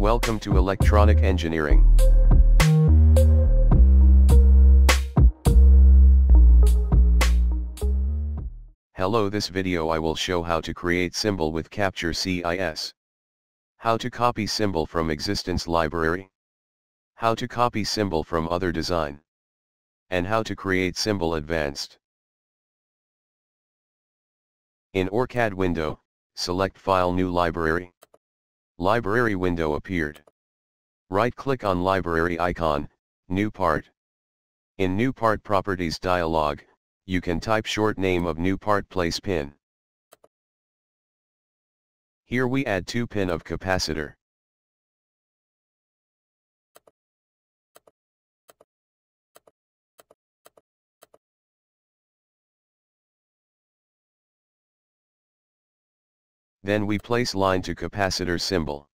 Welcome to Electronic Engineering. Hello this video I will show how to create symbol with Capture CIS. How to copy symbol from existence library. How to copy symbol from other design. And how to create symbol advanced. In OrCAD window, select File New Library. Library window appeared. Right-click on Library icon, New Part. In New Part Properties dialog, you can type short name of new part place pin. Here we add 2 pin of capacitor. Then we place line to capacitor symbol.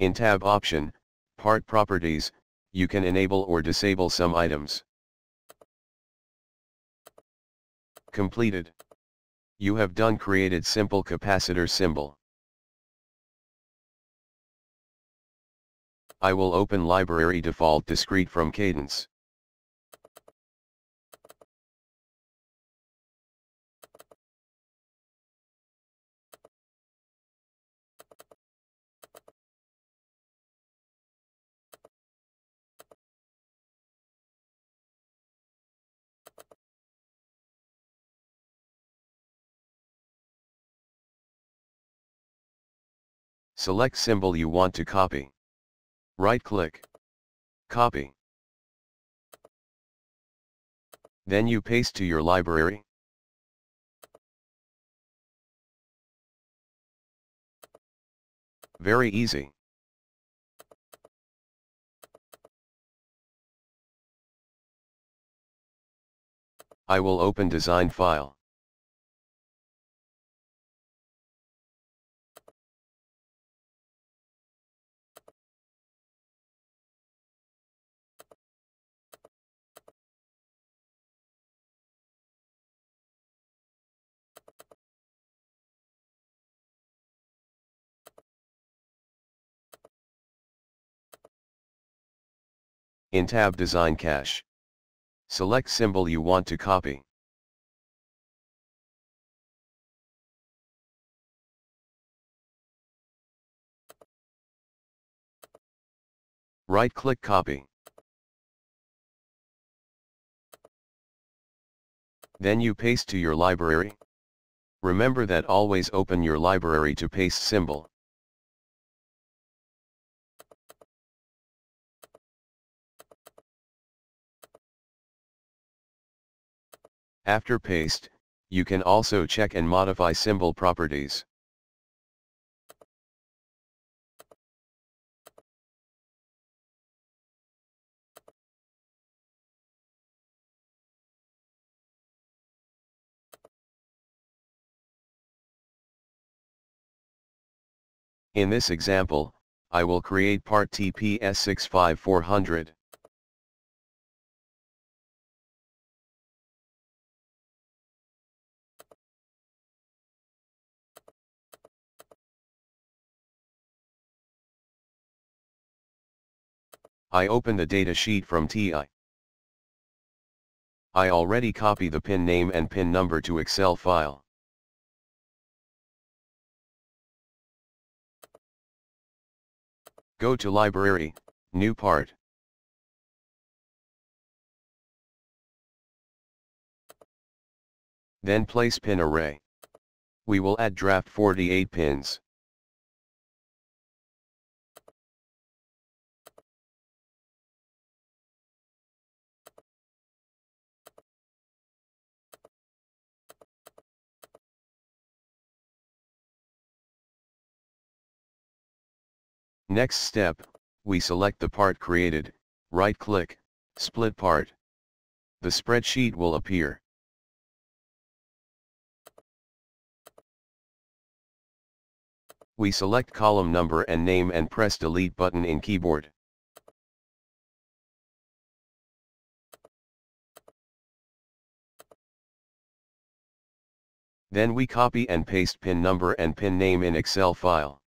In tab option, part properties, you can enable or disable some items. Completed. You have done created simple capacitor symbol. I will open library default discrete from Cadence. Select symbol you want to copy. Right-click. Copy. Then you paste to your library. Very easy. I will open design file. In tab Design Cache. Select symbol you want to copy. Right-click Copy. Then you paste to your library. Remember that always open your library to paste symbol. After paste, you can also check and modify symbol properties. In this example, I will create part TPS65400. I open the data sheet from TI. I already copy the pin name and pin number to Excel file. Go to Library, New Part. Then place pin array. We will add draft 48 pins. Next step, we select the part created, right-click, split part. The spreadsheet will appear. We select column number and name and press delete button in keyboard. Then we copy and paste pin number and pin name in Excel file.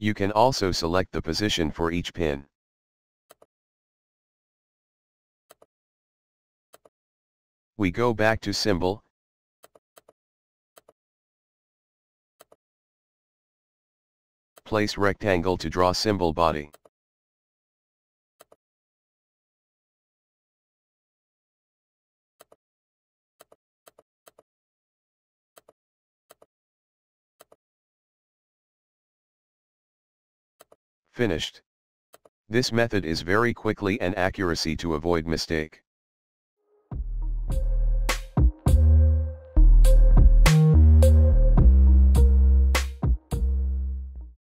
You can also select the position for each pin. We go back to symbol. Place rectangle to draw symbol body. Finished. This method is very quickly and accuracy to avoid mistake.